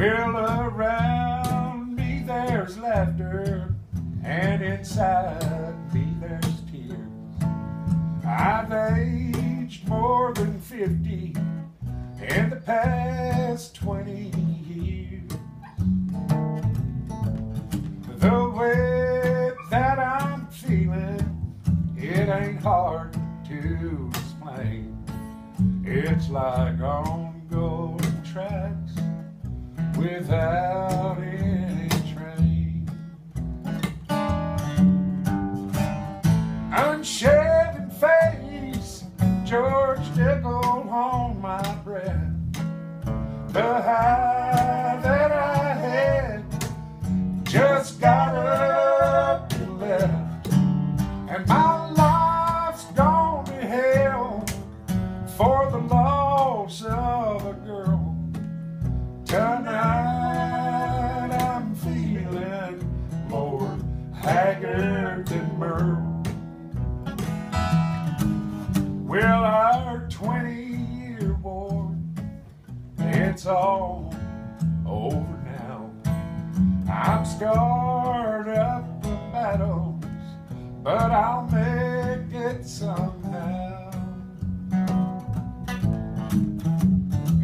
Well, around me there's laughter, and inside me there's tears. I've aged more than 50 in the past 20 years. The way that I'm feeling, it ain't hard to explain. It's like on golden tracks without any train. Unshaven face, George Dickel on my breath. The high that I had just got up and left. And my life's gone to hell for the loss than Merle. Well, our 20 year war, it's all over now. I'm scarred up the battles, but I'll make it somehow.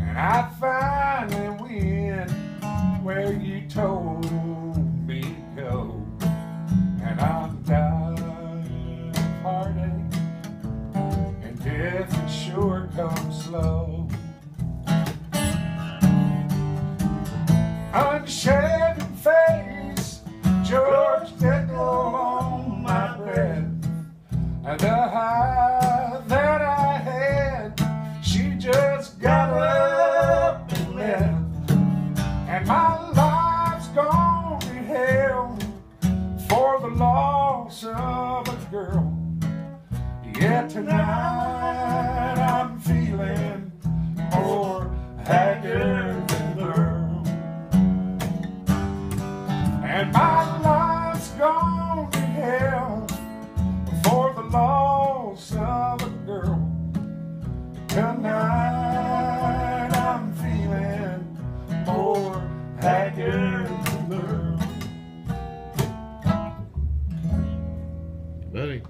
And I finally win where you told comes. Unshaven face, George Dickel on my breath, and the high that I had, she just got up and left, and my life's gone to hell for the loss of a girl. Yet tonight My life's gone to hell for the loss of a girl. Tonight I'm feeling more haggard than Buddy.